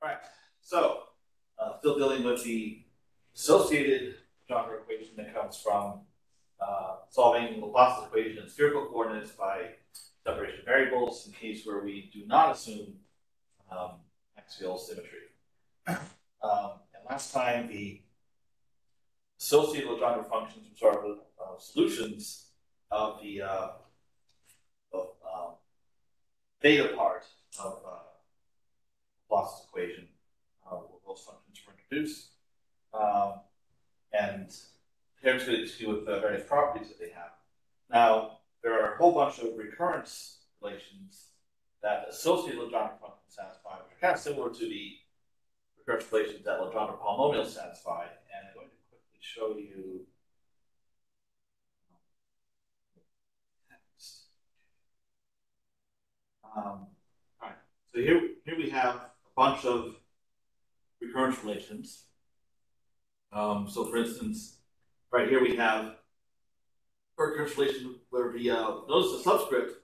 All right, so uh, still dealing with the associated Legendre equation that comes from uh, solving Laplace's equation in spherical coordinates by separation variables in case where we do not assume um, axial symmetry. Um, and last time the associated Legendre functions were sort of uh, solutions of the uh, of, um, theta part of uh, Laplace's equation, uh, those functions were introduced, um, and here to, to do with the various properties that they have. Now, there are a whole bunch of recurrence relations that associated Legendre functions satisfy, which are kind of similar to the recurrence relations that Legendre polynomials satisfy, and I'm going to quickly show you Um, all right, so here, here we have bunch of recurrence relations. Um, so for instance, right here we have recurrence relation where the, uh, notice the subscript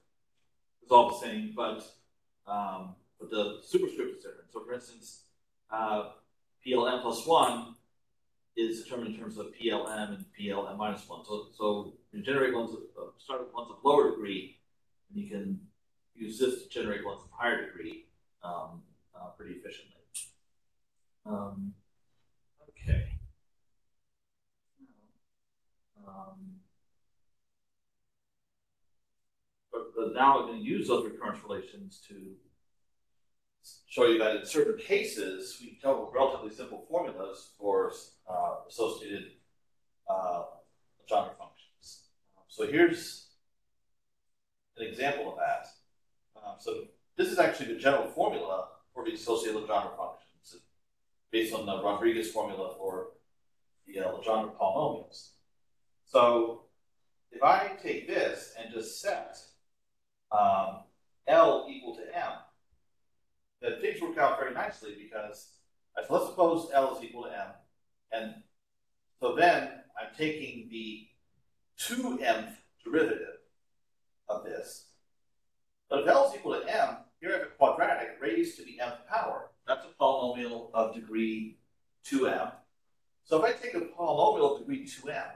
is all the same, but, um, but the superscript is different. So for instance, uh, PLM plus one is determined in terms of PLM and PLM minus one. So, so you generate ones of, uh, start with ones of lower degree, and you can use this to generate ones of higher degree um, uh, pretty efficiently. Um, okay. Um, but, but now I'm going to use those recurrence relations to show you that in certain cases, we can come up with relatively simple formulas for uh, associated uh, Legendre functions. So here's an example of that. Um, so this is actually the general formula for the associated Legendre functions, based on the Rodrigues formula for the uh, Legendre polynomials. So if I take this and just set um, L equal to M, then things work out very nicely because so let's suppose L is equal to M, and so then I'm taking the 2mth derivative of this, but if L is equal to m, here I have a quadratic raised to the mth power. That's a polynomial of degree 2m. So if I take a polynomial of degree 2m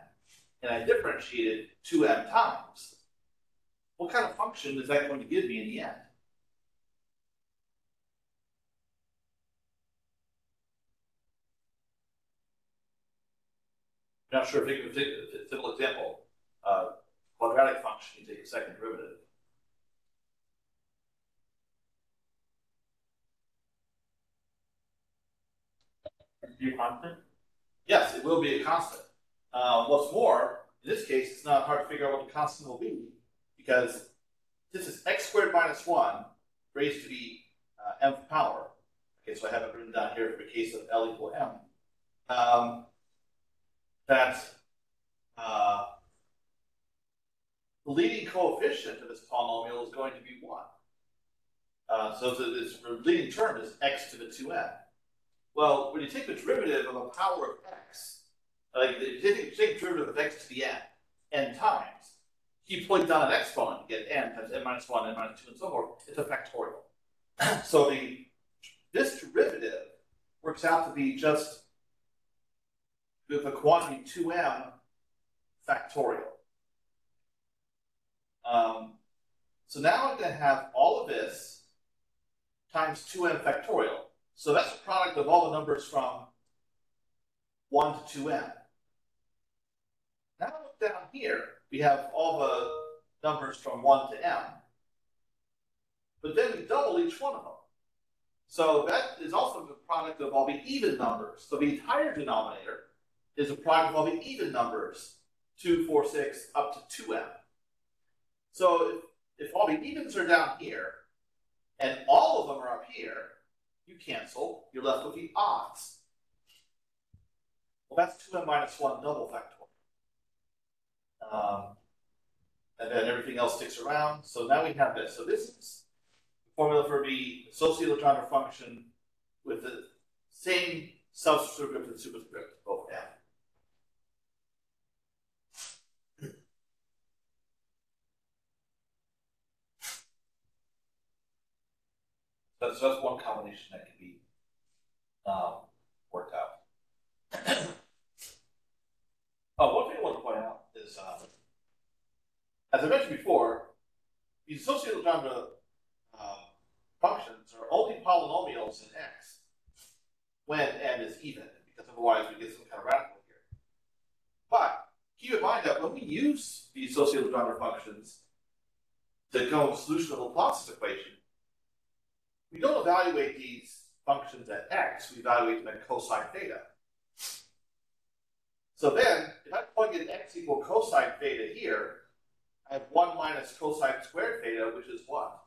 and I differentiate it 2m times, what kind of function is that going to give me in the end? I'm not sure if take a simple example. Uh, quadratic function, you take a second derivative. Be a constant? Yes, it will be a constant. Uh, what's more, in this case, it's not hard to figure out what the constant will be because this is x squared minus 1 raised to the uh, mth power. Okay, so I have it written down here for the case of L equal m. Um, that uh, the leading coefficient of this polynomial is going to be 1. Uh, so this leading term is x to the 2n. Well, when you take the derivative of a power of x, like if you take, the derivative of x to the n, n times, you point down an exponent, you get n times n minus 1, n minus 2, and so forth. It's a factorial. so the this derivative works out to be just with a quantity 2m factorial. Um, so now I'm going to have all of this times 2m factorial. So that's the product of all the numbers from 1 to 2n. Now down here, we have all the numbers from 1 to m. But then we double each one of them. So that is also the product of all the even numbers. So the entire denominator is a product of all the even numbers, 2, 4, 6, up to 2m. So if, if all the evens are down here, and all of them are up here, you cancel, you're left with the odds. Well, that's 2n minus 1 double factorial. Um, and then everything else sticks around. So now we have this. So this is the formula for the associated Legendre function with the same subscript and superscript, both m. That's, that's one combination that can be um, worked out. Oh, one thing I want to point out is, um, as I mentioned before, these associated Legendre um, functions are only polynomials in x when n is even, because otherwise we get some kind of radical here. But keep in mind that when we use the associated Legendre functions to go the solution of the Laplace's equation, we don't evaluate these functions at x, we evaluate them at cosine theta. So then, if I plug in x equal cosine theta here, I have 1 minus cosine squared theta, which is what?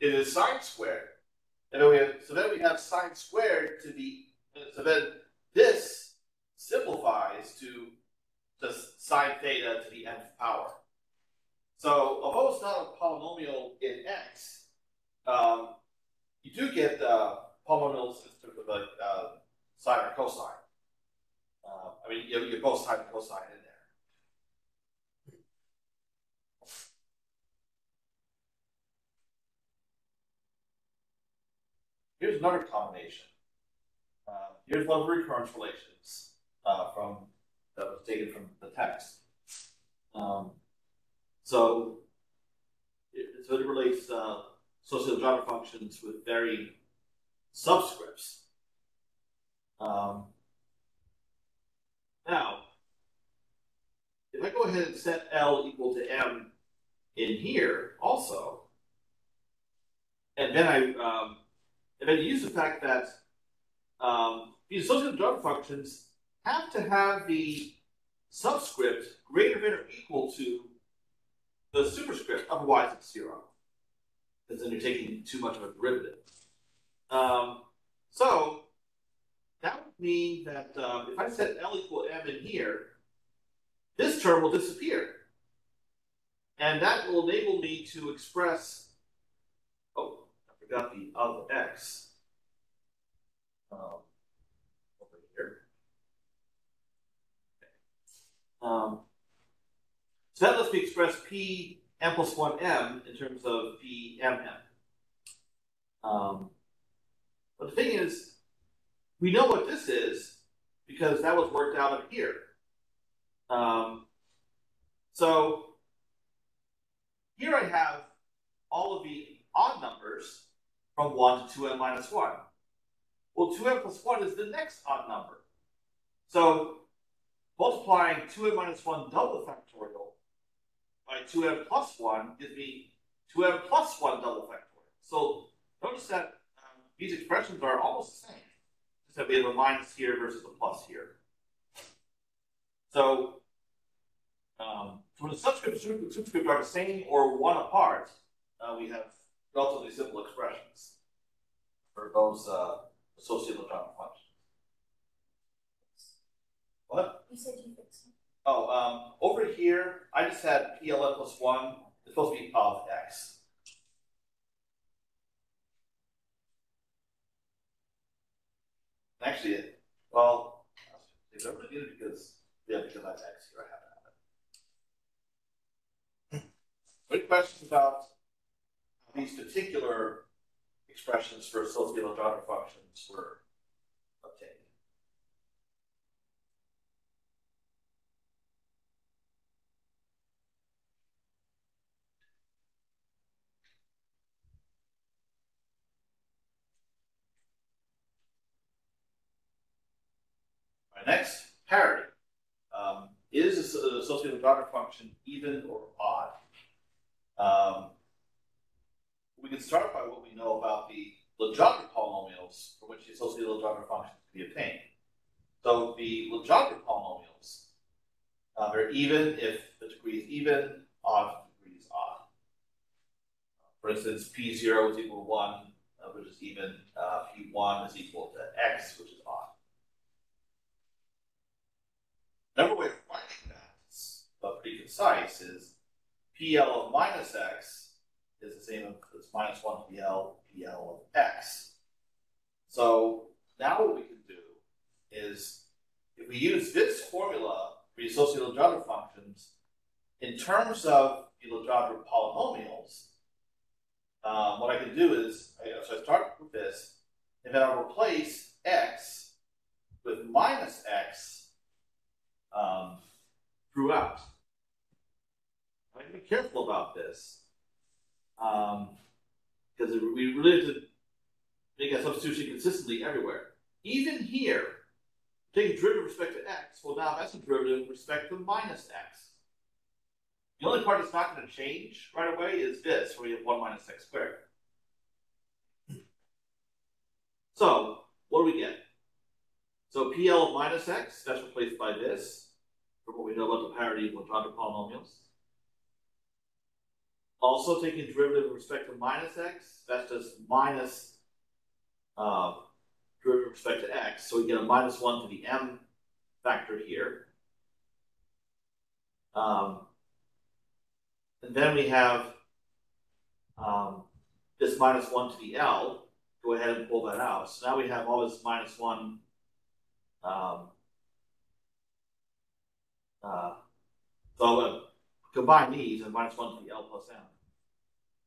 It is sine squared. And then we have, so then we have sine squared to the, so then this simplifies to just sine theta to the nth power. So although it's not a polynomial in x, um, you do get uh, polynomials in terms of uh, sine or cosine. Uh, I mean, you, you both sine and cosine in there. Here's another combination. Uh, here's one of the recurrence relations uh, from that was taken from the text. Um, so it, so it relates uh, associated Legendre functions with very subscripts. Um, now, if I go ahead and set L equal to M in here also, and then I um, and then use the fact that um, these associative Legendre functions have to have the subscript greater than or equal to the superscript, otherwise it's zero. Because then you're taking too much of a derivative. Um, so that would mean that um, if I set L equal M in here, this term will disappear. And that will enable me to express, oh, I forgot the of x. Um, over here. Um, so that lets me express P m plus 1m in terms of P m m. Um, but the thing is, we know what this is because that was worked out up here. Um, so here I have all of the odd numbers from 1 to 2m minus 1. Well, 2m plus 1 is the next odd number. So multiplying 2m minus 1 double factorial by 2n plus 1 gives me 2n plus 1 double factorial. So notice that these expressions are almost the same, just that we have a minus here versus a plus here. So um, when the subscript and superscript are the same or one apart, uh, we have relatively simple expressions for those uh, associated Legendre functions. What? You said you fixed it. Oh, um, over here, I just had PLN plus 1. It's supposed to be of x. Actually, it, well, it's over here because, yeah, because I text here, I have to have it. Any questions about these particular expressions for associated Legendre functions were obtained? Our next parity um, is an associated Legendre function even or odd? Um, we can start by what we know about the Legendre polynomials for which the associated Legendre function can be obtained. So the Legendre polynomials uh, are even if the degree is even, odd if the degree is odd. For instance, p0 is equal to 1, uh, which is even, uh, p1 is equal to x, which is odd. Another way of writing that, but pretty concise, is PL of minus x is the same as minus 1 PL, PL of x. So now what we can do is, if we use this formula for the associated Legendre functions, in terms of the Legendre polynomials, um, what I can do is, so I start with this, and then I'll replace x with minus x um, throughout. I have to be careful about this because um, we really have to make a substitution consistently everywhere. Even here, taking derivative with respect to x, well now that's a derivative with respect to minus x. The only part that's not going to change right away is this, where we have 1 minus x squared. So, what do we get? So PL minus x, that's replaced by this, from what we know about the parity of Legendre polynomials. Also taking derivative with respect to minus x, that's just minus uh, derivative with respect to x. So we get a minus 1 to the m factor here. Um, and then we have um, this minus 1 to the L. Go ahead and pull that out. So now we have all this minus 1 um, uh, so to combine these and minus 1 to the L plus M.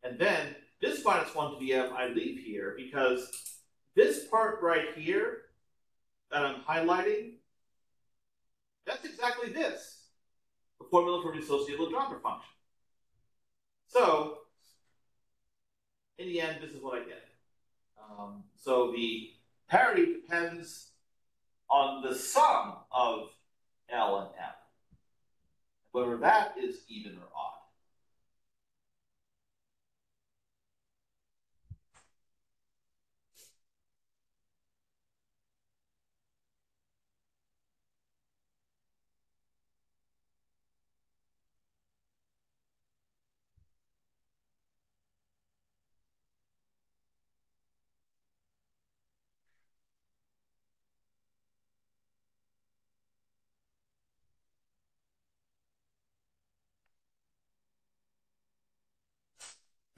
And then this minus 1 to the M I leave here because this part right here that I'm highlighting, that's exactly this, the formula for the associated Legendre function. So, in the end, this is what I get. Um, so the parity depends on the sum of L and M, whether that is even or odd.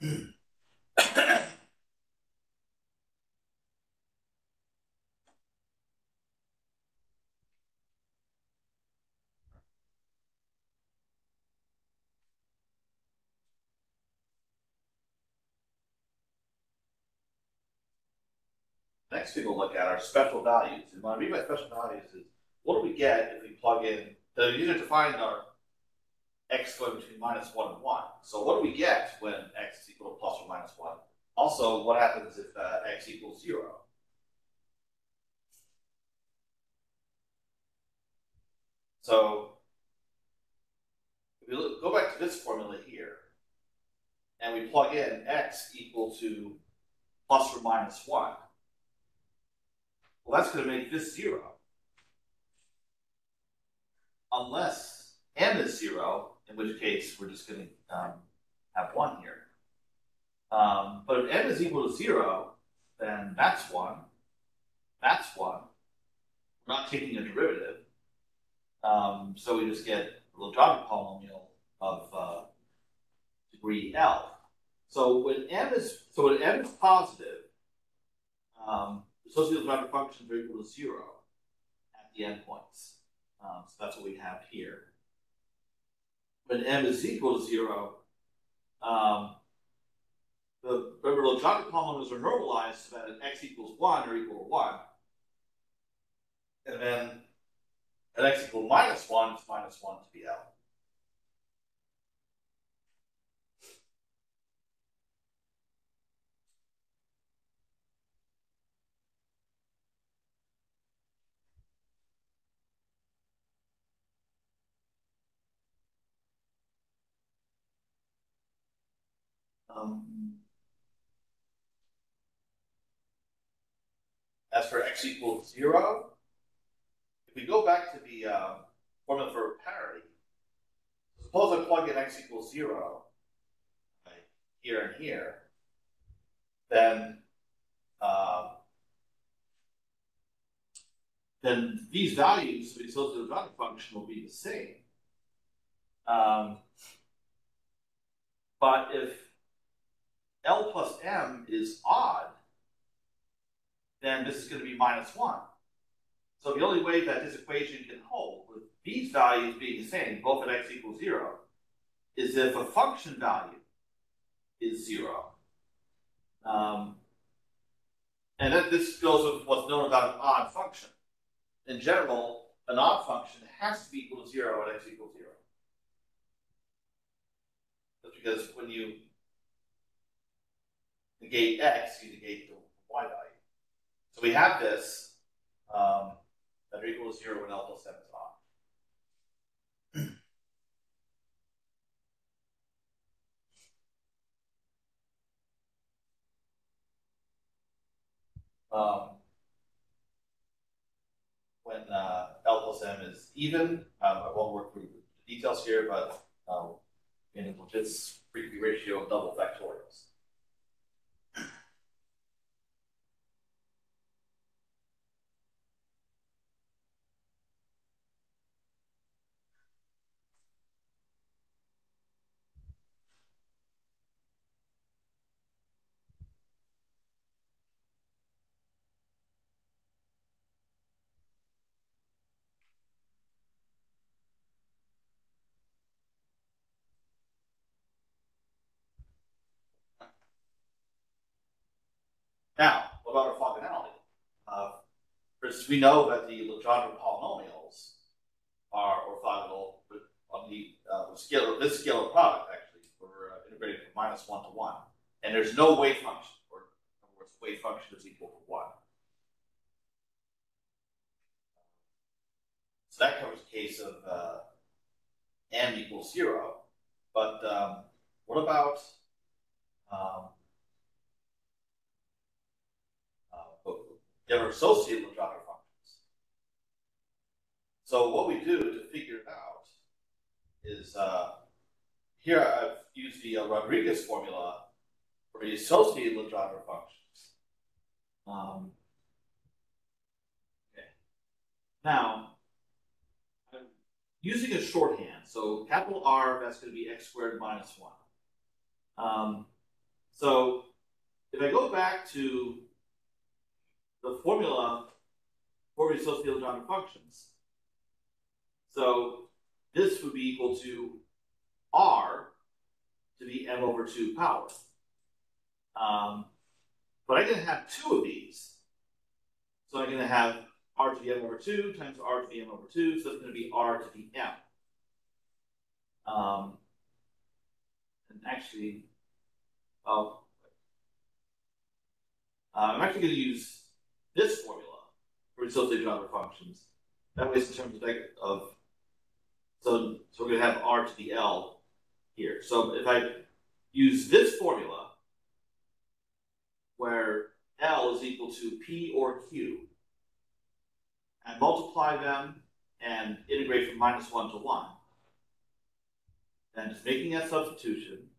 Next thing we'll look at are special values. And what I mean by special values is what do we get if we plug in, the user defined our x going between minus 1 and 1. So what do we get when x is equal to plus or minus 1? Also, what happens if uh, x equals 0? So if we look, go back to this formula here, and we plug in x equal to plus or minus 1, well, that's going to make this 0. Unless m is 0, in which case we're just going to um, have 1 here. Um, but if m is equal to 0, then that's 1. That's 1. We're not taking a derivative. Um, so we just get a Legendre polynomial of uh, degree L. So when m is so when m is positive, um, associated Legendre functions are equal to zero at the endpoints. Um, so that's what we have here when m is equal to zero, um, the Legendre polynomials are normalized so that at x equals one or equal to one. And then at x equal minus one, it's minus one to be L. Um, as for x equals zero, if we go back to the uh, formula for parity, suppose I plug in x equals zero right, here and here, then uh, then these values the associative function will be the same. Um, but if L plus M is odd, then this is going to be minus 1. So the only way that this equation can hold, with these values being the same, both at x equals 0, is if a function value is 0. Um, and this goes with what's known about an odd function. In general, an odd function has to be equal to zero at x equals zero. That's because when you negate x, you negate the y value. So we have this um, that are equal to zero when L plus m is odd. um, when uh, L plus M is even. Um, I won't work through the details here, but um, in this frequency ratio of double factorials. About orthogonality? Uh, first, we know that the Legendre polynomials are orthogonal on the uh, scalar, this scalar product, actually, we're uh, integrating from minus 1 to 1. And there's no weight function, or in other words, weight function is equal to 1. So that covers the case of uh, m equals 0. But um, what about um, that are associated with Doppler functions. So what we do to figure it out is uh, here I've used the uh, Rodrigues formula for the associated Legendre functions. Um, okay. Now, I'm using a shorthand. So capital R, that's going to be x squared minus 1. Um, so if I go back to the formula for Legendre functions. So this would be equal to r to the m over 2 power. Um, but I'm going to have two of these. So I'm going to have r to the m over 2 times r to the m over 2. So it's going to be r to the m. Um, and actually, oh, uh, I'm actually going to use this formula for Legendre functions. That way, in terms of, of so, so we're going to have r to the L here. So if I use this formula, where L is equal to P or Q, and multiply them and integrate from minus 1 to 1, then just making that substitution,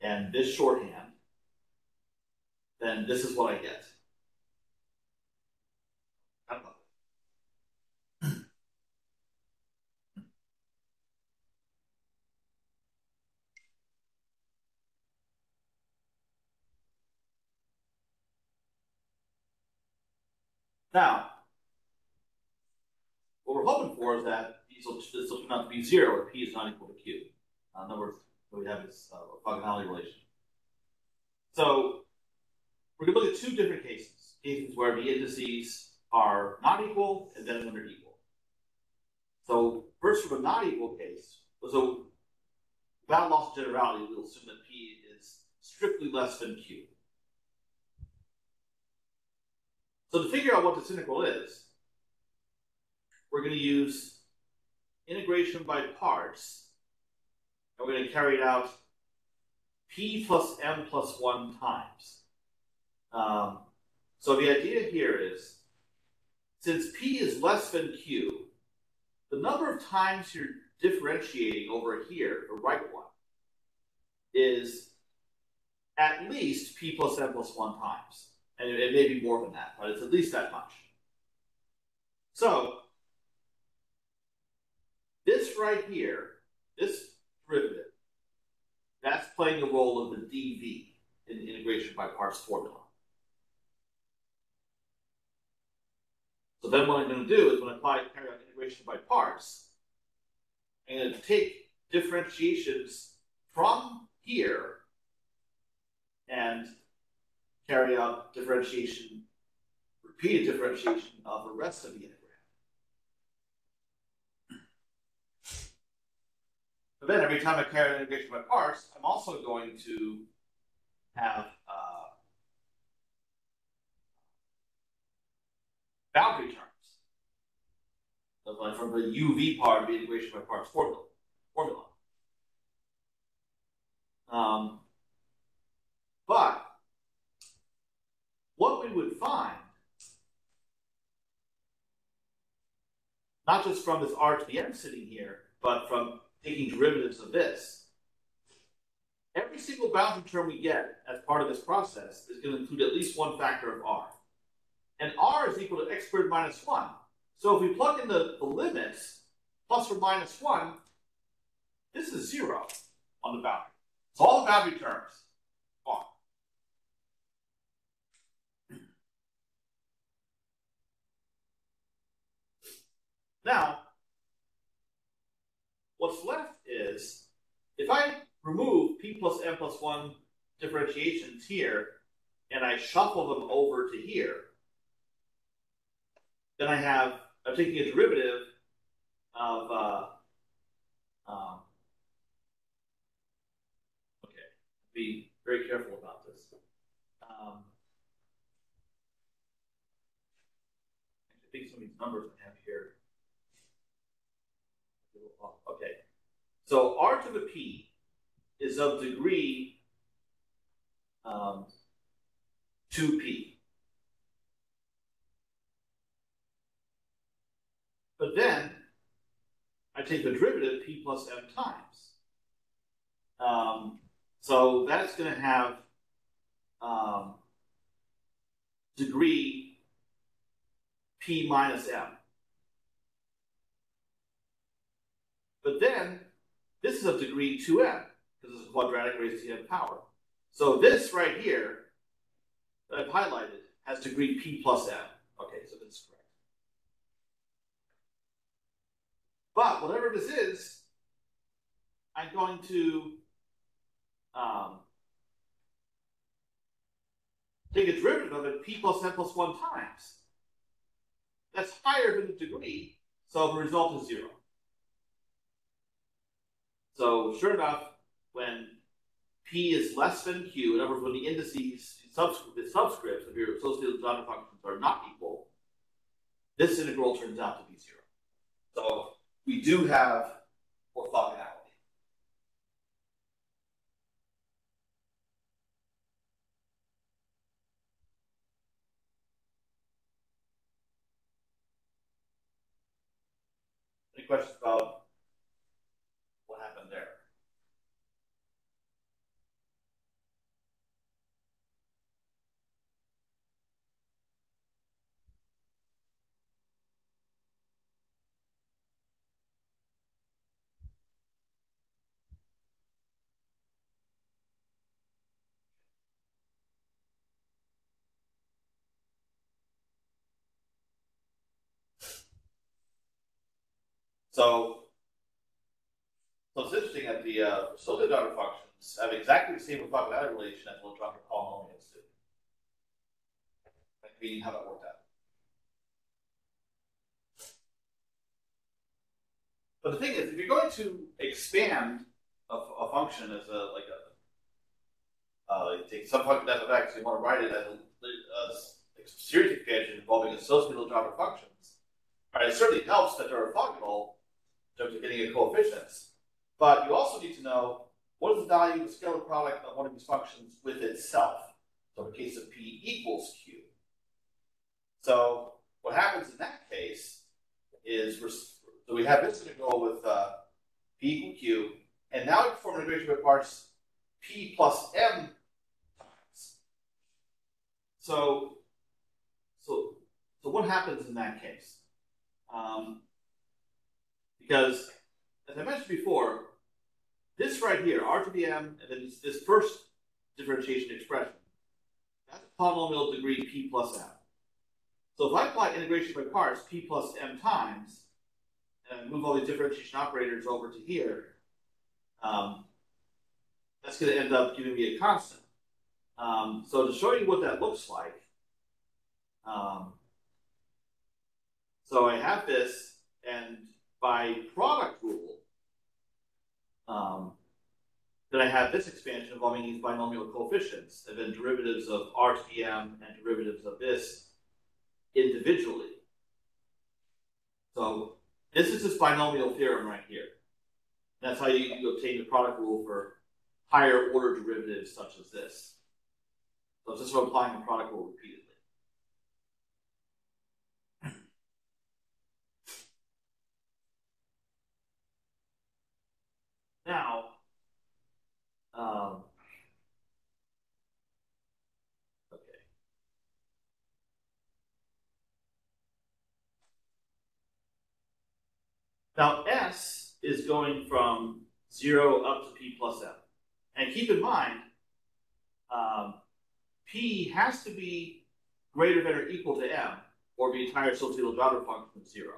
and this shorthand, then this is what I get. Now, what we're hoping for is that these will, this will turn out to be zero if p is not equal to q. Uh, in other words, what we have this uh, orthogonality relation. So we're going to look at two different cases. Cases where the indices are not equal and then when they're equal. So first from a not equal case, so without loss of generality, we'll assume that P is strictly less than Q. So to figure out what this integral is, we're going to use integration by parts, and we're going to carry it out p plus m plus 1 times. Um, so the idea here is, since p is less than q, the number of times you're differentiating over here, the right one, is at least p plus n plus 1 times. And it, it may be more than that, but it's at least that much. So, this right here, this derivative, that's playing the role of the dv in the integration by parts formula. So then what I'm going to do is when I apply carry out integration by parts, I'm going to take differentiations from here and carry out differentiation, repeated differentiation of the rest of the integral. But then every time I carry an integration by parts, I'm also going to have uh, boundary terms. Like from the UV part of the integration by parts formula. formula. Um, but what we would find, not just from this R to the M sitting here, but from taking derivatives of this. Every single boundary term we get as part of this process is going to include at least one factor of r. And r is equal to x squared minus 1. So if we plug in the, the limits, plus or minus 1, this is 0 on the boundary. So all the boundary terms are. Now, What's left is, if I remove p plus m plus 1 differentiations here, and I shuffle them over to here, then I have, I'm taking a derivative of, uh, um, okay, be very careful about this. Um, I think some of these numbers I have here Okay. So R to the P is of degree um, 2P. But then I take the derivative P plus M times. Um, so that's going to have um, degree P minus M. But then this is of degree 2m because it's a quadratic raised to the power. So this right here that I've highlighted has degree p plus n. Okay, so this is correct. But whatever this is, I'm going to um, take a derivative of it p plus n plus 1 times. That's higher than the degree, so the result is 0. So sure enough, when P is less than Q, in other words, when the indices, the subscripts of your associated Legendre functions are not equal, this integral turns out to be zero. So we do have orthogonality. Any questions about So, so it's interesting that the uh, associated Legendre functions have exactly the same orthogonality relation as Legendre polynomials do. Like meaning how that worked out. But the thing is, if you're going to expand a, a function as a like a uh, take some function f of x, you want to write it as a, a series expansion involving associated Legendre functions. Right, it certainly helps that they're orthogonal in terms of getting a coefficients. But you also need to know what is the value of the scalar product of one of these functions with itself. So in the case of p equals q. So what happens in that case is we're, so we have this integral with uh, p equal q, and now we perform integration by parts p plus m times. So, so, so what happens in that case? Um, because, as I mentioned before, this right here, R to the M, and then this first differentiation expression, that's polynomial degree P plus M. So if I apply integration by parts, P plus M times, and move all these differentiation operators over to here, um, that's going to end up giving me a constant. Um, so to show you what that looks like, um, so I have this, and by product rule, um, then I have this expansion involving these binomial coefficients, and then derivatives of r to the m and derivatives of this individually. So this is this binomial theorem right here. That's how you, you obtain the product rule for higher order derivatives such as this. So it's just applying the product rule repeatedly. Now, um, okay. Now S is going from zero up to P plus M. And keep in mind, um, P has to be greater than or equal to M, or the entire associated Legendre function is zero.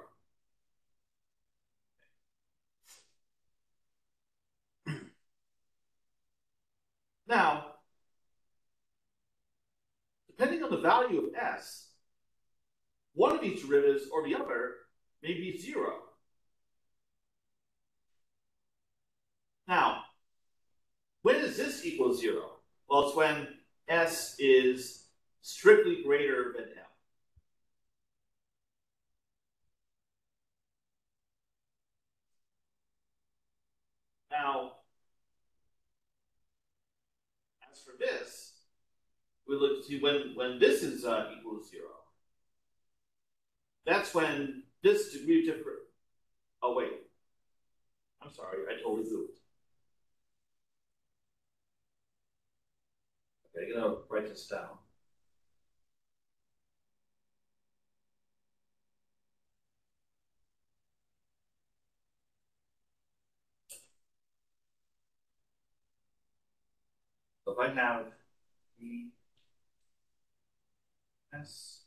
Now, depending on the value of S, one of these derivatives or the other may be zero. Now, when is this equal zero? Well, it's when S is strictly greater than M. Now, as for this, we look to see when, when this is uh, equal to zero. That's when this degree of difference. Oh, wait. I'm sorry, I totally moved. Okay, I'm gonna write this down. So have E S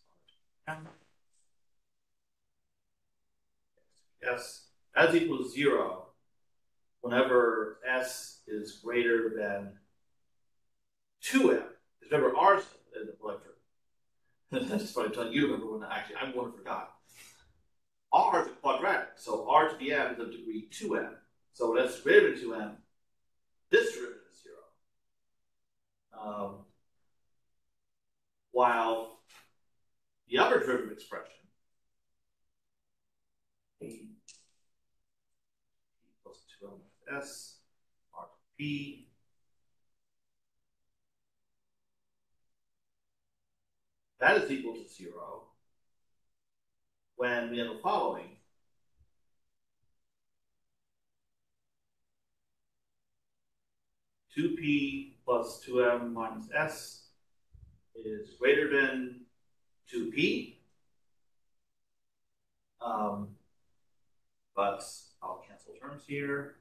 M S as equals zero whenever S is greater than 2M. Because remember, R is an electron. That's funny, I'm telling you to remember when actually I'm one who forgot. R is a quadratic, so R to the M is of degree 2M. So when S is greater than 2M, this derivative. Um, while the other derivative expression, plus 2M with S, R P, that is equal to zero when we have the following. Two P plus two M minus S is greater than two P. Um, but I'll cancel terms here.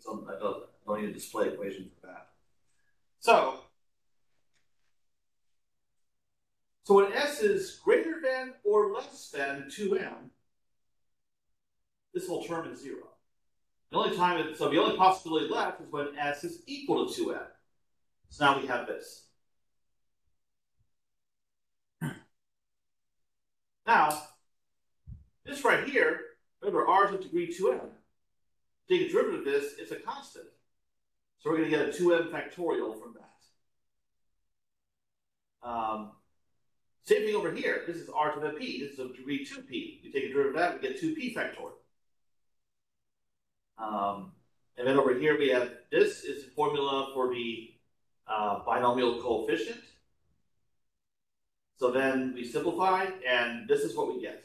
So I don't, I don't need a display equation for that. So, so when S is greater than or less than 2m, this whole term is zero. The only time it, so the only possibility left is when S is equal to 2m. So now we have this. Now, this right here, remember R is of degree 2m take a derivative of this, it's a constant. So we're going to get a 2m factorial from that. Um, same thing over here. This is r to the p. This is of degree 2p. We take a derivative of that, we get 2p factorial. Um, and then over here we have this is the formula for the uh, binomial coefficient. So then we simplify, and this is what we get.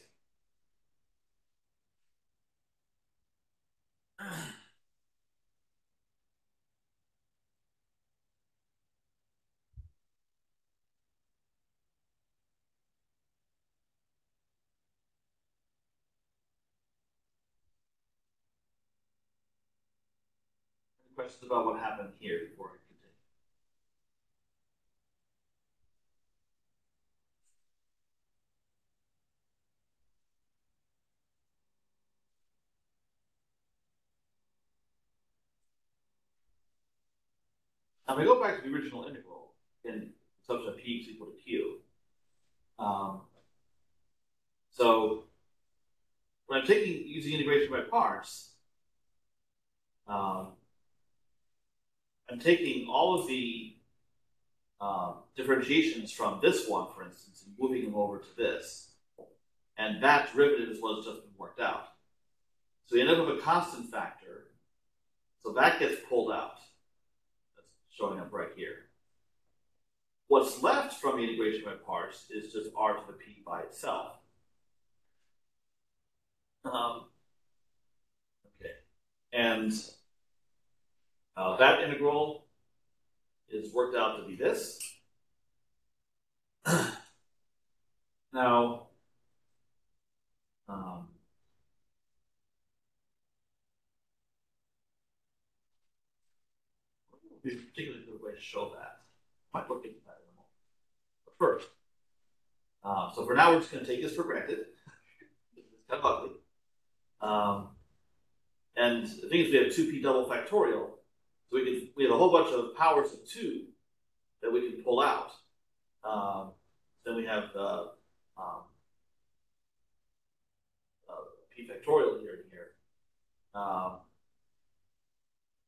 questions about what happened here before I continue? Now, if I go back to the original integral in such that p is equal to q, um, so when I'm taking using integration by parts, um, I'm taking all of the um, differentiations from this one, for instance, and moving them over to this. And that derivative is what's just been worked out. So you end up with a constant factor. So that gets pulled out. That's showing up right here. What's left from the integration by parts is just r to the p by itself. Um, okay. And uh, that integral is worked out to be this. now, um, be a particularly good way to show that. I might look into that in a moment. But first, uh, so for now, we're just going to take this for granted. it's kind of ugly. Um, and the thing is, we have 2p double factorial, so we can we have a whole bunch of powers of two that we can pull out. Um, then we have the um, uh, p factorial here and here. Um,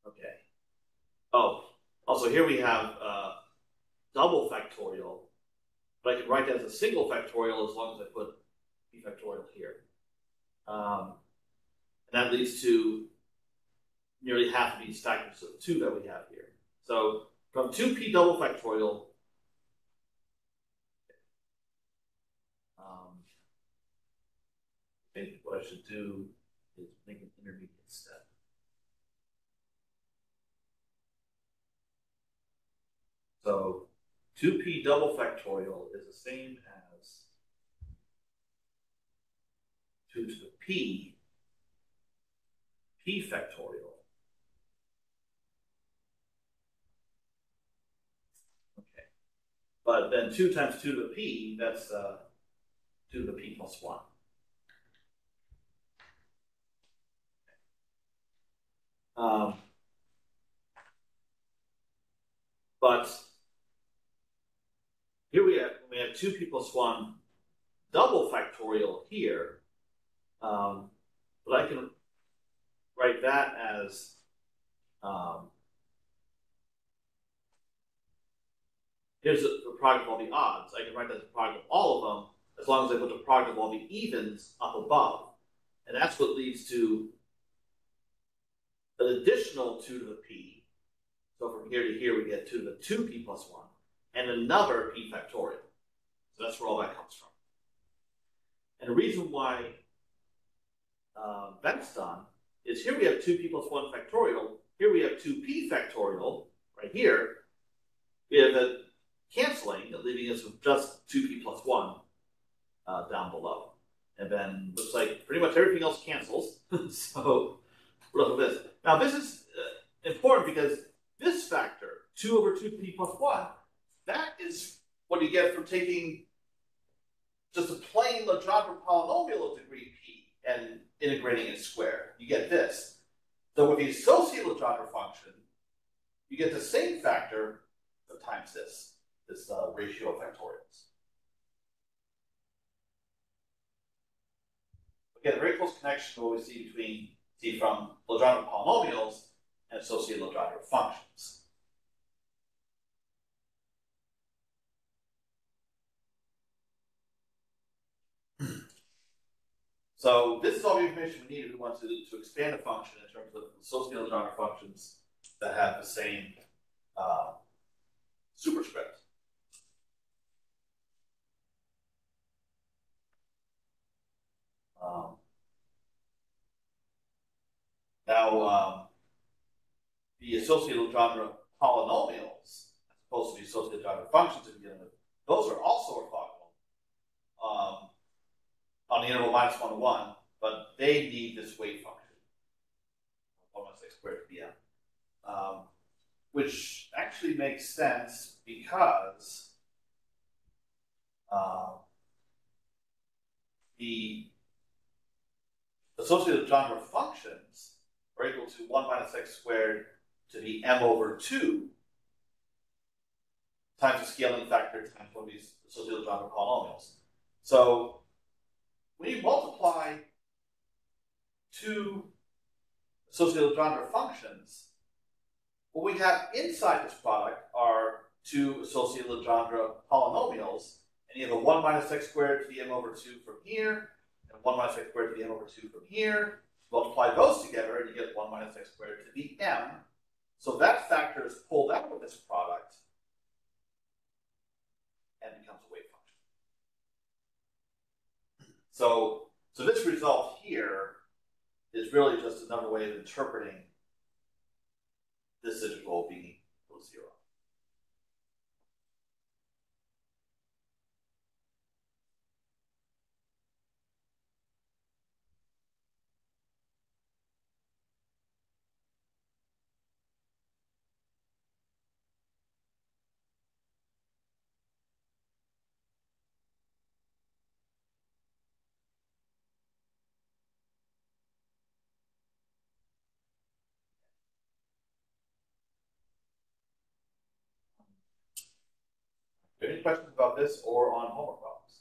okay. Oh, also here we have uh, double factorial, but I can write that as a single factorial as long as I put p factorial here. Um, and that leads to nearly half of these factors of 2 that we have here. So from 2p double factorial, um, I think what I should do is make an intermediate step. So 2p double factorial is the same as 2 to the p, p factorial But then 2 times 2 to the p, that's uh, 2 to the p plus 1. Um, but here we have, we have 2p plus 1 double factorial here. Um, but I can write that as um, here's the, product of all the odds. I can write that as the product of all of them as long as I put the product of all the evens up above. And that's what leads to an additional 2 to the p. So from here to here, we get 2 to the 2p plus 1, and another p factorial. So that's where all that comes from. And the reason why um, that's done is here we have 2p plus 1 factorial. Here we have 2p factorial right here. We have a canceling, leaving us with just 2p plus 1 uh, down below. And then looks like pretty much everything else cancels. so we're left with this. Now this is uh, important because this factor, 2 over 2p plus 1, that is what you get from taking just a plain Legendre polynomial of degree p and integrating it squared. You get this. So with the associated Legendre function, you get the same factor times this this uh, ratio of factorials. Again, a very close connection what we see between see from Legendre polynomials and associated Legendre functions. So this is all the information we need if we want to, to expand a function in terms of associated Legendre functions that have the same uh, superscript. Um, now, um, the associated Legendre polynomials, as opposed to the associated Legendre functions begin with, those are also orthogonal um, on the interval minus 1 to 1, but they need this weight function, 1 minus x squared bn, um, which actually makes sense because uh, the associated Legendre functions are equal to 1 minus x squared to the m over 2 times the scaling factor times one of these associated Legendre polynomials. So when you multiply two associated Legendre functions, what we have inside this product are two associated Legendre polynomials, and you have a 1 minus x squared to the m over 2 from here, 1 minus x squared to the m over 2 from here. Multiply those together, and you get 1 minus x squared to the m. So that factor is pulled out of this product and becomes a weight function. So, so this result here is really just another way of interpreting this integral being equal to zero. Any questions about this or on homework problems?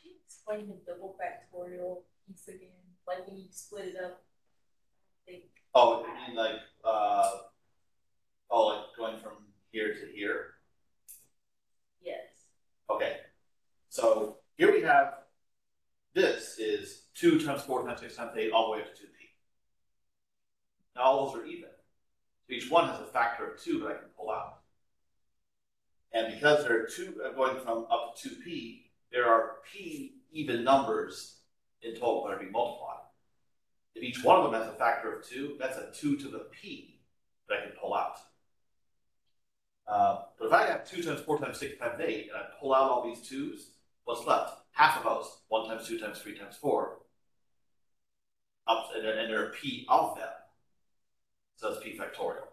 Can you explain the double factorial piece again? Like when you split it up? Think Oh, you mean like, uh, oh, like going from here to here? yes. Okay. So here we have, this is two times four times six times eight, all the way up to two p. Now all those are even. Each one has a factor of two that I can pull out. And because there are two, uh, going from up to two p, there are p even numbers in total that are being multiplied. If each one of them has a factor of two, that's a two to the p that I can pull out. Uh, but if I have two times four times six times eight, and I pull out all these twos, what's left? Half of those. One times two times three times four. Up and, and there are p of them. So that's p factorial.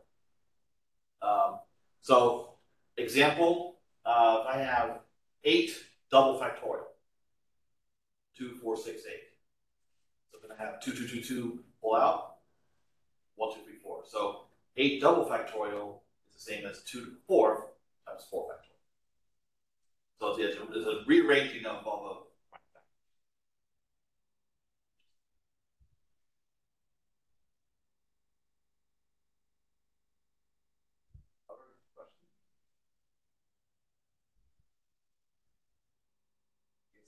Um, so example, uh, if I have eight double factorial. Two, four, six, eight. So I'm gonna have two, two, two, two, pull out. One, two, three, four. So eight double factorial is the same as two to the fourth times four factorial. So it's, it's, a, rearranging of all.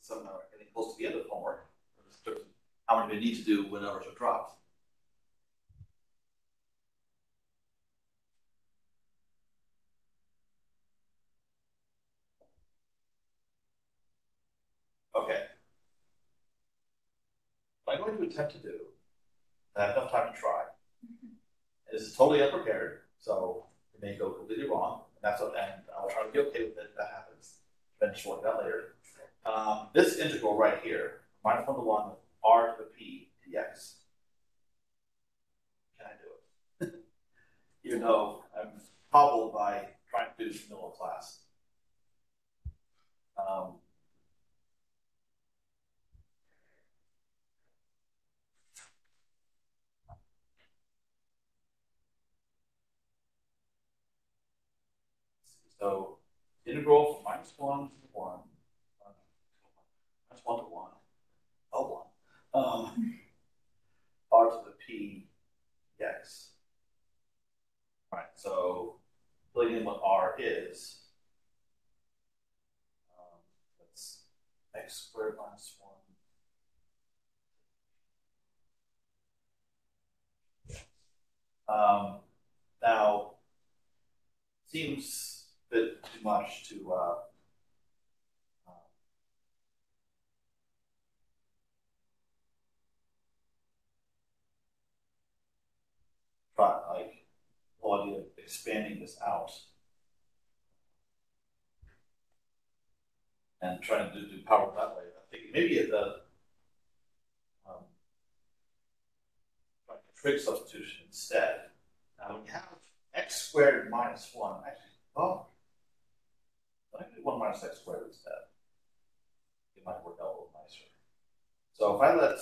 Some are getting close to the end of homework. How many we need to do when numbers are dropped? Okay. What I'm going to attempt to do, I have enough time to try. This is totally unprepared, so it may go completely wrong, and that's what, and I'll try to be okay with it if that happens. Then just work that later. Um, this integral right here, minus one to one, r to the p dx. Can I do it? Even though I'm hobbled by trying to do this in the middle of class. Um, So integral from minus one to one, uh, one to one, L one, um, r to the p dx. All right, so filling in what r is, um, that's x squared minus one. Um, now, seems a bit too much to, uh, try, like, whole idea of expanding this out. And trying to do, power that way, I think maybe at the, um, to trig substitution instead. Now, when you have x squared minus one, actually, oh, I can do one minus x squared instead. It might work out a little nicer. So if I let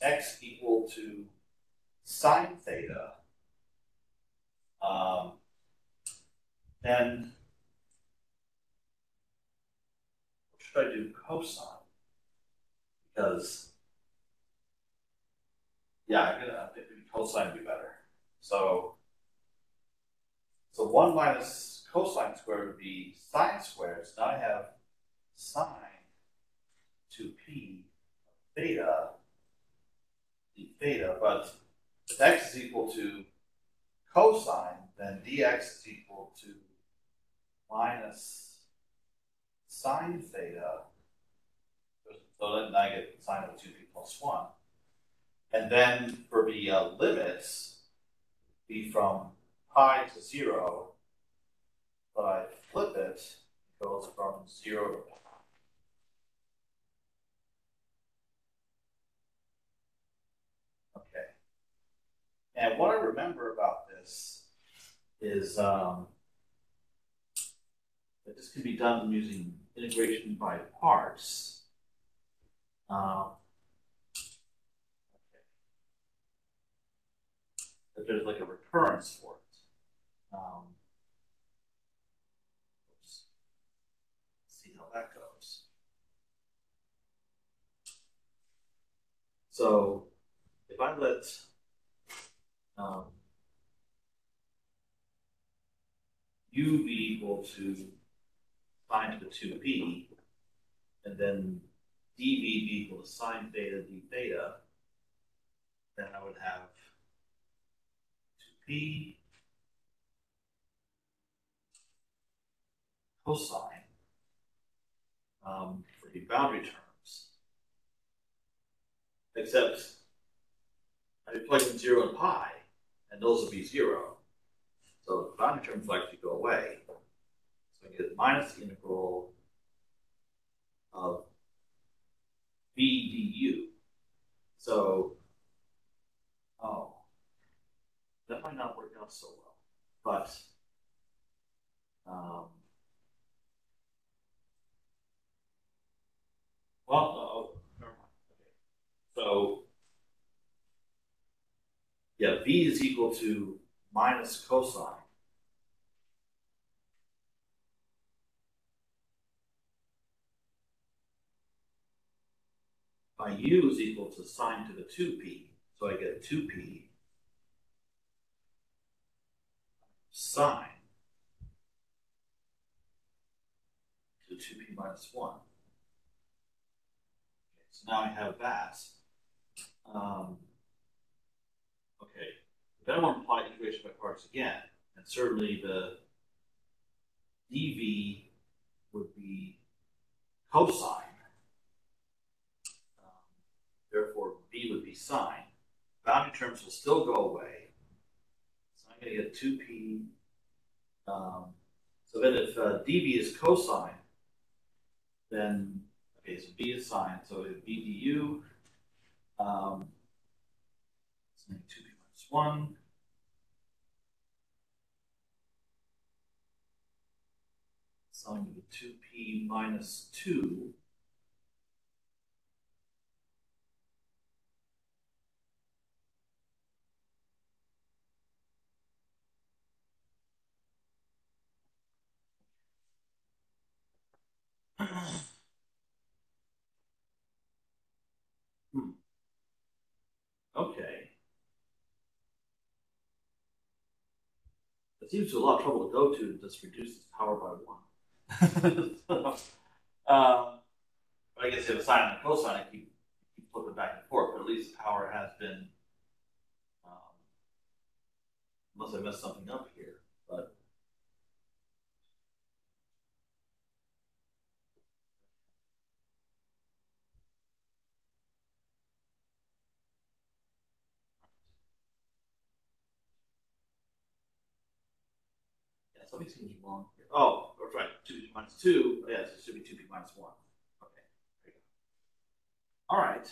x equal to sine theta, um, then should I do cosine? Because yeah, I'm gonna maybe cosine would be better. So so one minus cosine squared would be sine squared. So now I have sine two p theta d theta, but if x is equal to cosine, then dx is equal to minus sine theta. So then I get sine of 2p plus 1. And then for the uh, limits, be from pi to 0, but I flip it, it goes from 0 to pi. Okay. And what I remember about this is um, that this can be done using integration by parts. Um, that there's like a recurrence for it. Um, see how that goes. So if I let um, u be equal to sine to the 2p, and then dv be equal to sine theta d theta, then I would have 2p cosine um, for the boundary terms. Except I plug in 0 and pi, and those would be 0. So the boundary terms will actually go away. So I get minus the integral of v du. So, oh, that might not work out so well. But, um, well, oh, never mind. Okay. So, yeah, v is equal to minus cosine. By u is equal to sine to the 2p. So I get 2p sine to 2p minus 1. Okay, so now I have that. Um, okay, then I want to apply integration by parts again. And certainly the dv would be cosine. Um, therefore, b would be sine. Boundary terms will still go away. So I'm going to get 2p. Um, so then if uh, dv is cosine, then, okay, so b is sine. So it b du, um, so 2p minus 1. Sine the 2p minus 2. Hmm. Okay. It seems to a lot of trouble to go to to just reduce its power by one. um, but I guess you have a sine and a cosine, I keep, keep flipping back and forth, but at least the power has been, um, unless I messed something up here, but. Yeah, something seems wrong here. Oh, that's right, two p minus two, yes, it should be two p minus one. Okay, there you go. All right.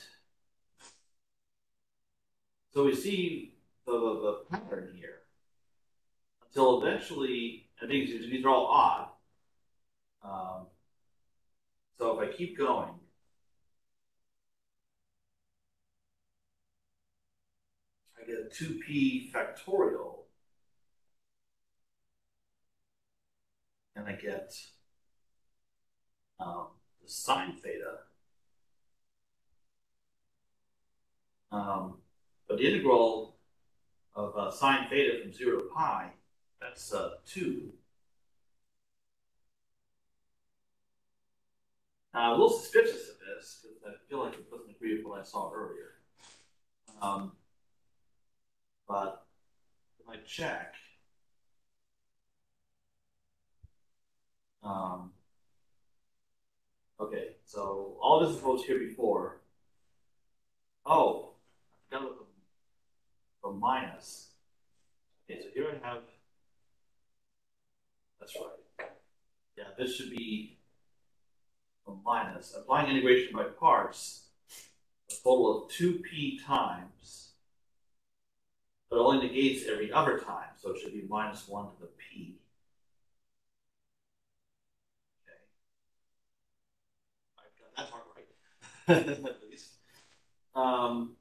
So we see the, the, the pattern here until eventually, I think these, these are all odd. Um, so if I keep going, I get a 2p factorial get um, the sine theta. Um, but the integral of uh, sine theta from zero to pi, that's uh, two. Now, I'm a little suspicious of this because I feel like it doesn't agree with what I saw earlier. Um, but if I check, um, okay, so all this was here before. Oh, I forgot about the, the minus. Okay, so here I have, that's right. Yeah, this should be a minus. Applying integration by parts, a total of 2p times, but only negates every other time, so it should be minus 1 to the p. Okay. I've got that part right, at least. Um,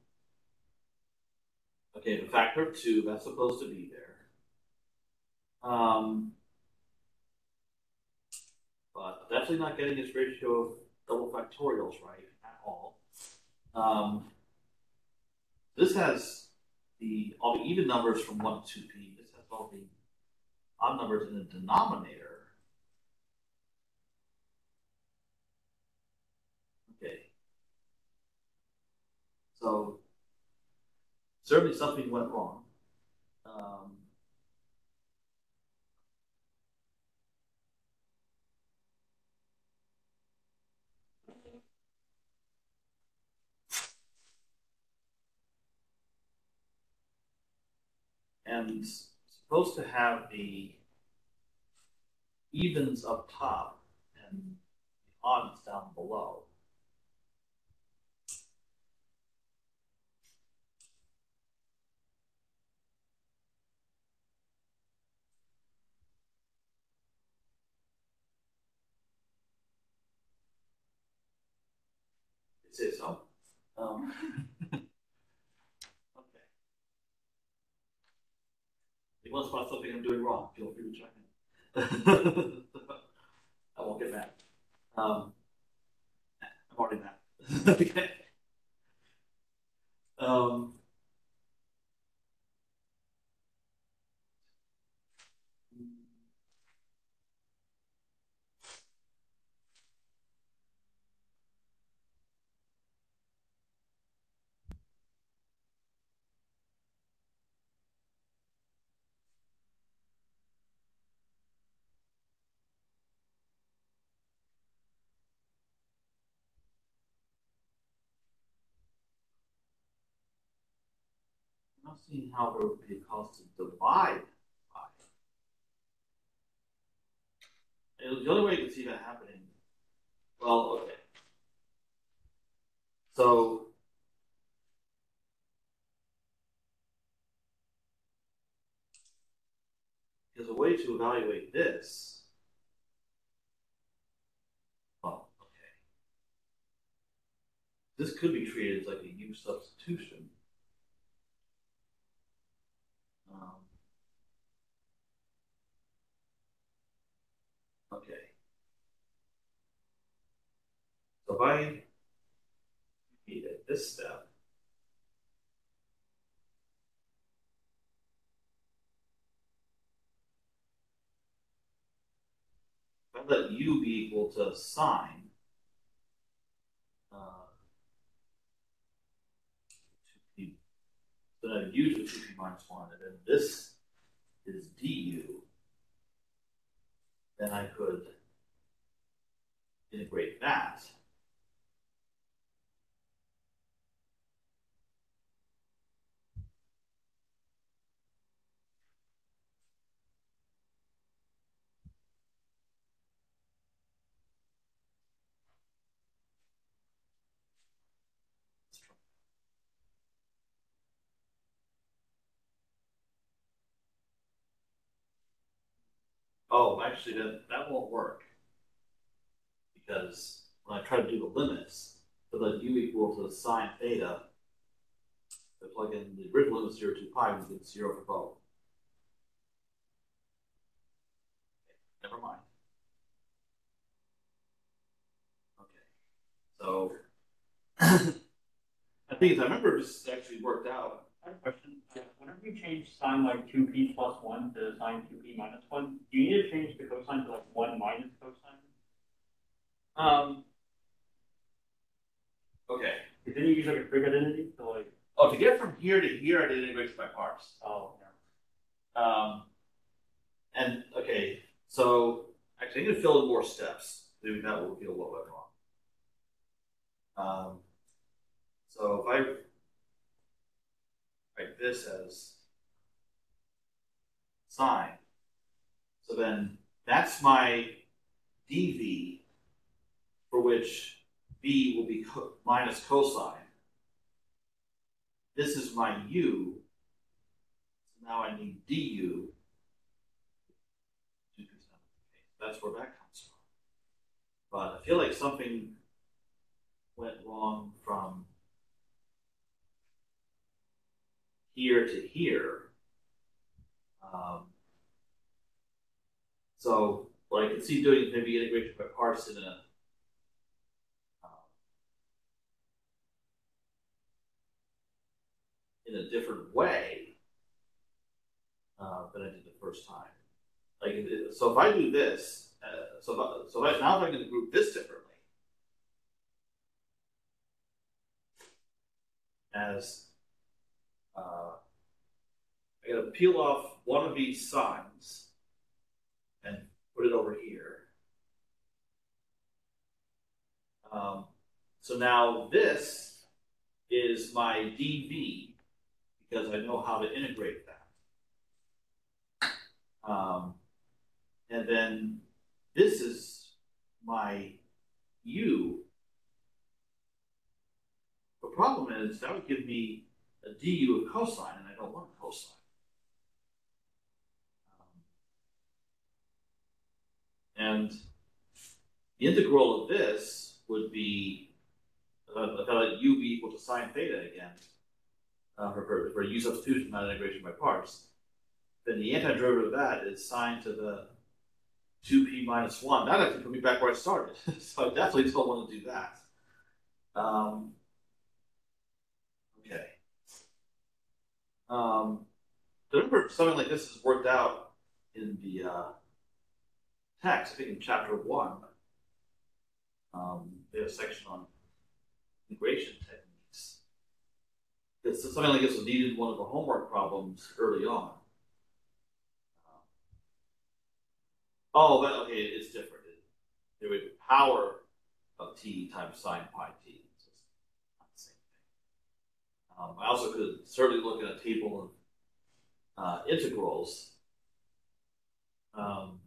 okay, the factor of 2, that's supposed to be there. Um, but definitely not getting this ratio of double factorials right at all. Um, this has the all the even numbers from 1 to 2p. This has all the odd numbers in the denominator. Okay. So certainly something went wrong. Um, and supposed to have the evens up top and the odds down below. It says so. Um, okay. If you want to spot something I'm doing wrong, feel free to chime in. I won't get mad. Um, I'm already mad. okay. Um, seeing how there would be a cost to divide by. And the only way you can see that happening, well, okay. So there's a way to evaluate this. Oh, okay. This could be treated as like a U substitution. Um, okay. So if I repeat at this step, I let u be equal to sine, uh, 2p then I've used the 2p minus 1, and then this is du, then I could integrate that. oh, actually, that, that won't work. Because when I try to do the limits, for the u equal to sine theta, I plug in the original limit 0 to pi, and get 0 for both. Never mind. Okay, so I think if I remember this actually worked out. I have a question. Whenever you change sine like two p plus one to sine two p minus one, do you need to change the cosine to like one minus cosine? Um. Okay. Didn't you use like a trig identity to like? Oh, to get from here to here, I did integration by parts. Oh, yeah. Um, and okay, so actually, I'm gonna fill in more steps. Maybe that will feel a little bit wrong. Um, so if I write this as sine, so then that's my dv, for which b will be co- minus cosine. This is my u. So now I need du. That's where that comes from. But I feel like something went wrong from here to here. Um, so, what I can see doing is maybe integration by parts in a um, in a different way uh, than I did the first time. Like, so if I do this, uh, so if I, so if I, now if I'm going to group this differently, as uh, I got to peel off one of these sines and put it over here. Um, so now this is my dv because I know how to integrate that. Um, and then this is my u. The problem is that would give me a du of cosine, and I don't want cosine. Um, and the integral of this would be uh, got u be equal to sine theta again uh, for, for, for u substitution, not integration by parts. Then the antiderivative of that is sine to the 2p minus 1. That actually put me back where I started. so I definitely don't want to do that. Um, okay. Um, remember, something like this is worked out in the uh, text, I think in chapter 1. Um, they have a section on integration techniques. It's something like this was needed one of the homework problems early on. Oh, but okay, it's different. It, it would power of t times sine pi t. So it's not the same thing. Um, I also could certainly look at a table of uh, integrals. Um,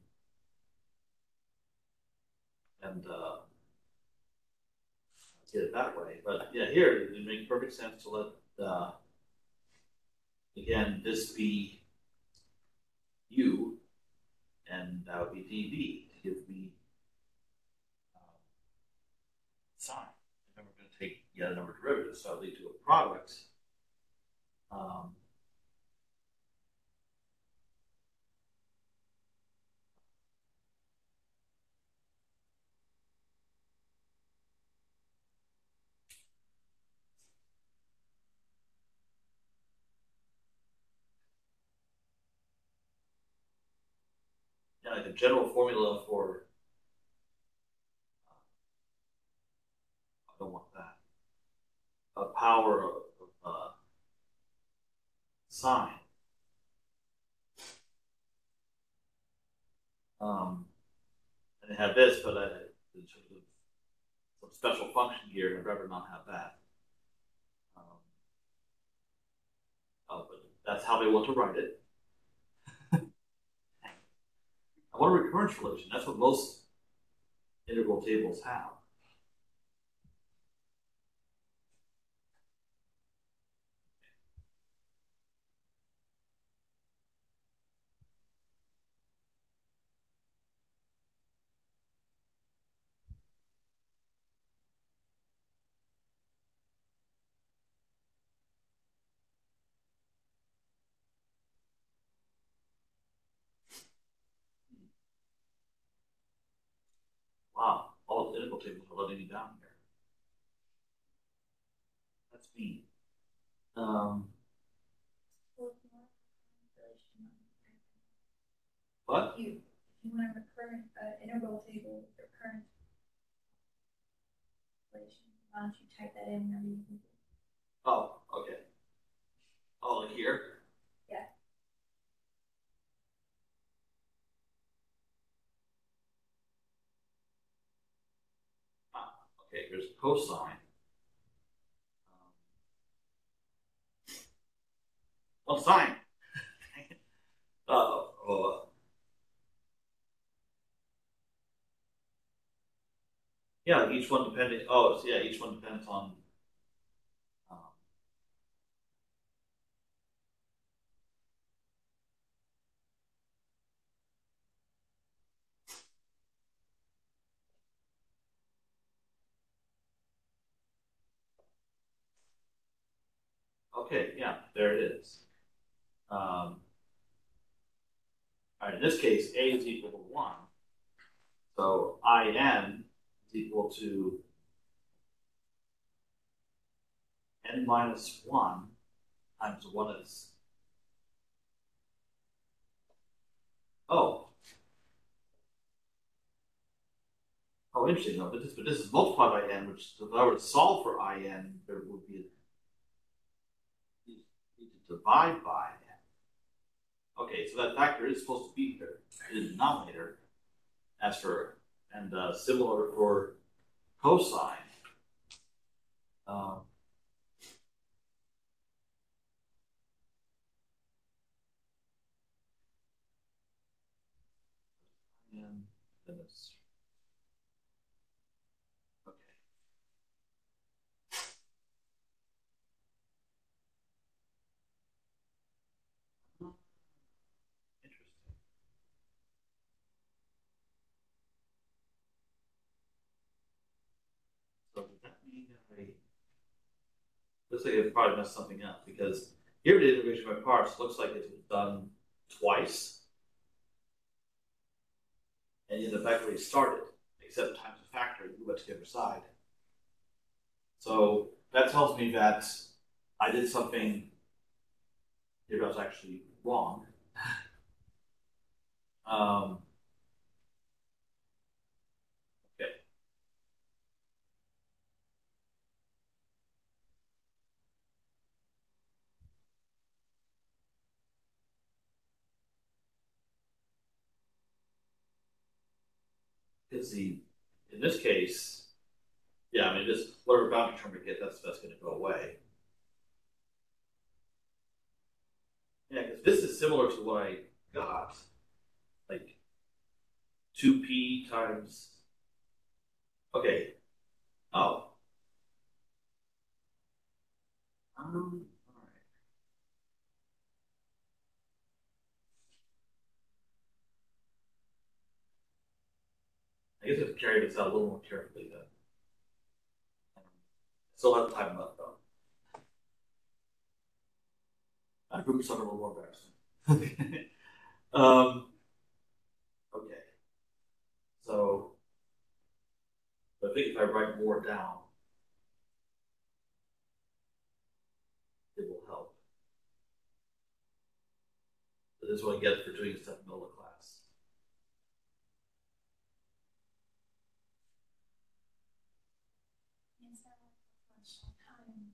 and uh, get it that way. But yeah, here it makes perfect sense to let uh, again this be u and that would be dv to give me um, sine. And then we're going to take yet so it'll lead to a product. Um, yeah, like a general formula for I don't want that. A power of, uh, sine. Um, I have this, but I, in terms of some special function here, I'd rather not have that. Um, uh, but that's how they want to write it. I want a recurrence relation. That's what most integral tables have. Wow, all the integral tables are letting me down here. Mean. Um, what? You, you want a recurrent, uh, integral table, with recurrent relation, why don't you type that in whenever you? Oh, okay. Oh, here? Yeah. Ah, okay, here's cosine. Um, Oh, sine. uh, oh, uh, yeah, each one depending. Oh, yeah, each one depends on. Um, Okay, yeah, there it is. Um, all right, in this case, a is equal to one. So in is equal to n minus one times one is. Oh. Oh, interesting. No, but this, but this is multiplied by n, which if I were to solve for in, there would be divide by n. Okay, so that factor is supposed to be there in the denominator. As for and uh, similar for cosine. Um, and then okay. Interesting. So does that mean that I looks like I probably messed something up because here the integration by parts looks like it's done twice. And where you started, except times a factor, you went to the other side. So that tells me that I did something here that was actually wrong. um, okay. Because the in this case, yeah, I mean, just whatever boundary term we get, that's that's going to go away. Yeah, because this is similar to what I got, like two p times. Okay. Oh. Um. All right. I guess I have to carry this out a little more carefully then. Still have time left though. I group something a little more embarrassing. um, okay. So, I think if I write more down, it will help. So this is what I get for doing stuff in the middle of class. Is that like a function time?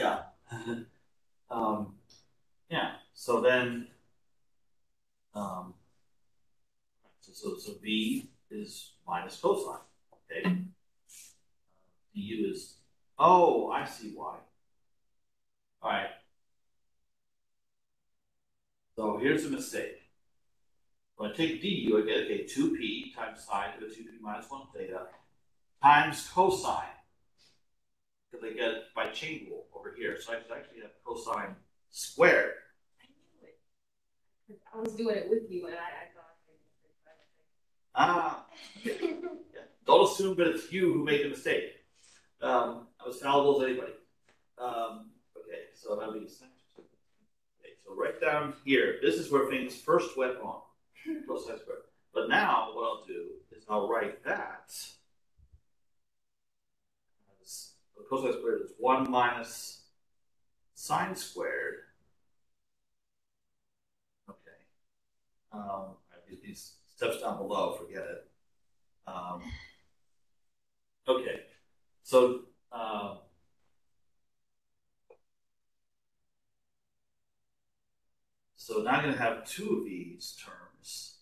Yeah. um, yeah. So then, um, so, so, B is minus cosine. Okay. Uh, du is, oh, I see why. All right. So here's a mistake. When I take du, I get, okay, 2p times sine to the 2p minus 1 theta times cosine. Because I get by chain rule over here. So I should actually have cosine squared. I knew it. I was doing it with you and I, I thought. Ah, yeah. Don't assume that it's you who made the mistake. Um, I was fallible as anybody. Um, okay, so that'll be okay. So right down here, this is where things first went wrong. Cosine squared. But now what I'll do is I'll write that as the cosine squared is one minus sine squared. Okay. Um, these, these steps down below, forget it. Um, okay, so um, so now I'm going to have two of these terms.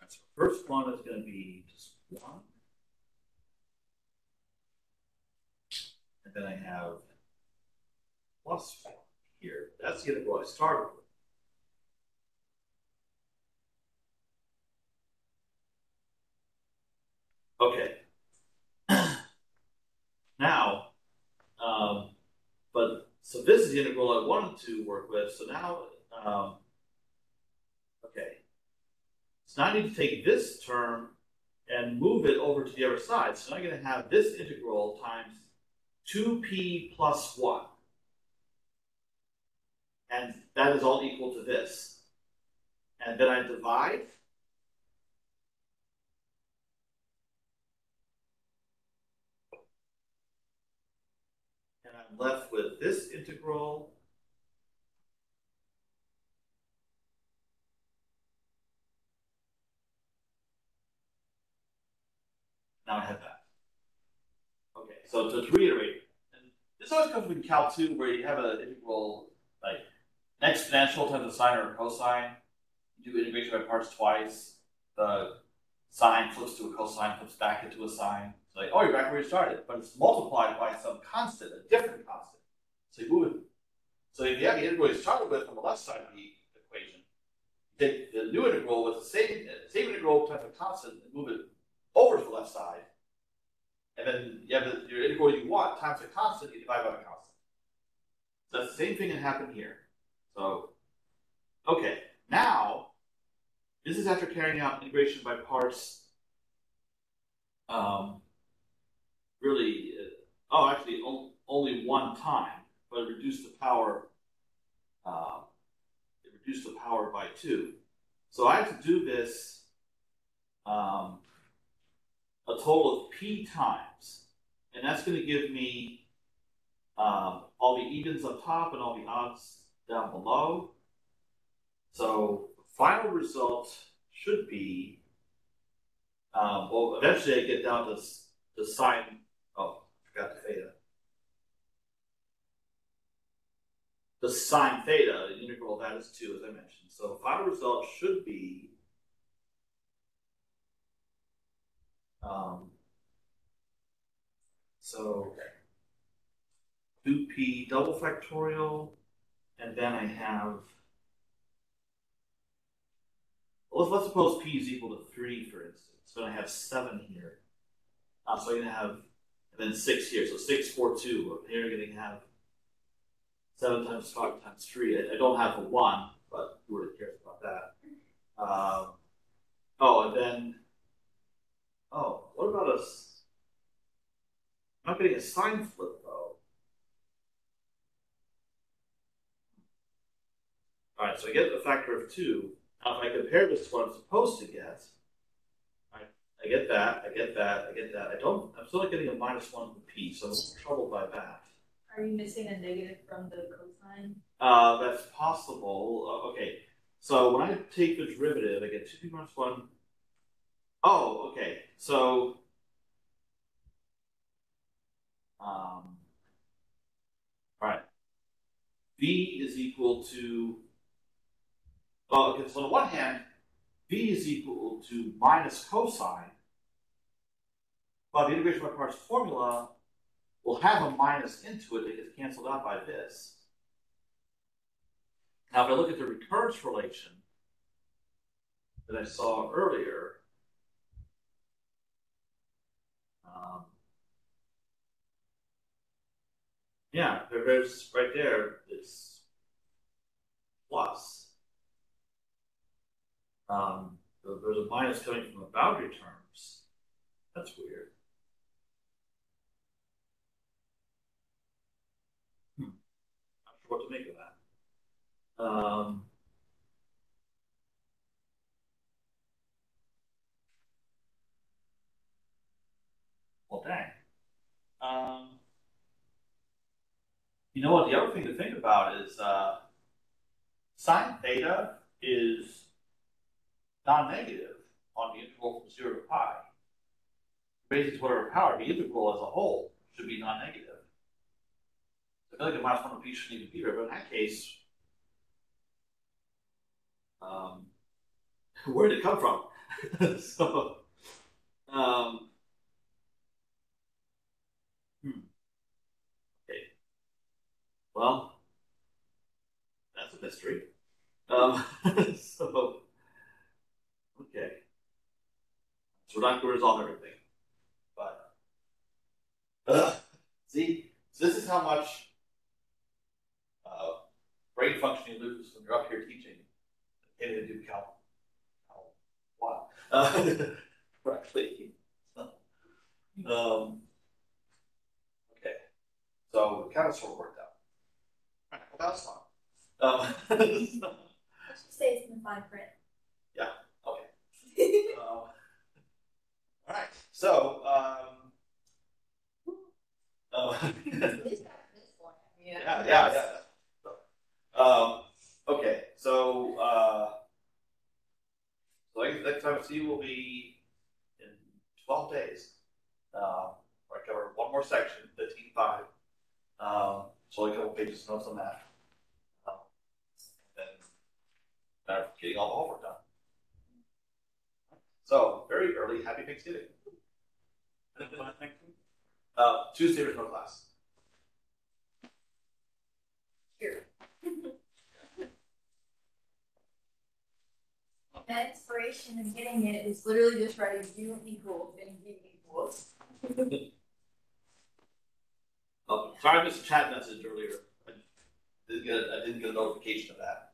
Right, so first one is going to be just one. And then I have plus one here. That's the integral I started with. Okay. now, um, but so this is the integral I wanted to work with. So now, um, okay. So now I need to take this term and move it over to the other side. So now I'm going to have this integral times 2p plus 1. And that is all equal to this. And then I divide. And I'm left with this integral Now I have that. Okay, so to reiterate, and this always comes with Cal 2 where you have an integral, like an exponential times a sine or a cosine. You do integration by parts twice. The sine flips to a cosine, flips back into a sine. It's like, oh, you're back where you started, but it's multiplied by some constant, a different constant. So you move it. So if you have the integral you started with on the left side of the equation, take the new integral with the same, same integral times a constant and move it over to the left side, and then you have the, your integral you want times a constant, you divide by the constant. So that's the same thing that happened here. So, okay, now, this is after carrying out integration by parts, um, really, uh, oh, actually, o- only one time, but it reduced the power, uh, it reduced the power by two. So I have to do this, um, a total of p times, and that's going to give me um, all the evens up top and all the odds down below. So the final result should be, um, well, eventually I get down to the sine. Oh, I forgot the theta. The sine theta, the integral of that is two, as I mentioned. So final result should be Um, so 2p double factorial, and then I have, let's, suppose p is equal to 3, for instance. So I have 7 here. Uh, so I'm going to have, and then 6 here. So 6, 4, 2. Here I'm going to have 7 times 5 times 3. I, I don't have a 1, but who really cares about that? Um, oh, and then Oh, what about a? s- I'm not getting a sign flip though. All right, so I get a factor of two. Now, if I compare this to what I'm supposed to get, I, I get that, I get that, I get that. I don't. I'm still not getting a minus one from p, so I'm troubled by that. Are you missing a negative from the cosine? Uh, that's possible. Uh, okay, so when I take the derivative, I get two p minus one. Oh, okay. So, um, all right. V is equal to. Oh, okay. So on the one hand, V is equal to minus cosine. But the integration by parts formula will have a minus into it that gets canceled out by this. Now, if I look at the recurrence relation that I saw earlier, Yeah, there's right there this plus. Um, there's a minus coming from the boundary terms. That's weird. Hmm. Not sure what to make of that. Um, well, dang. Um, you know what? The other thing to think about is uh, sine theta is non-negative on the integral from zero to pi. To whatever power, the integral as a whole should be non-negative. I feel like the minus one of p shouldn't even be there, but in that case, um, where did it come from? so, um, hmm. Okay. Well, that's a mystery. Um, so, okay. So we're not going to resolve everything, but uh, see, so this is how much uh, brain function you lose when you're up here teaching and to do what? Uh, correctly. Um, okay, so it kind of sort of worked out. All right, well, that's fine. Um, Let's just say it's in the fine print. Yeah. Okay. Um, all right. So, um, uh, yeah, yeah, yeah. Um, okay. So, uh, so I guess next time I see you will be in twelve days. Uh, where I cover one more section, fifteen five. Um, so only a couple pages of notes on that. Um, then, uh, getting all the homework done. So, very early, happy Thanksgiving. Uh, Tuesday there's no class. Here. That inspiration of getting it is literally just writing u equals and v equals. Oh, sorry, I missed a chat message earlier. I didn't get, I didn't get a notification of that.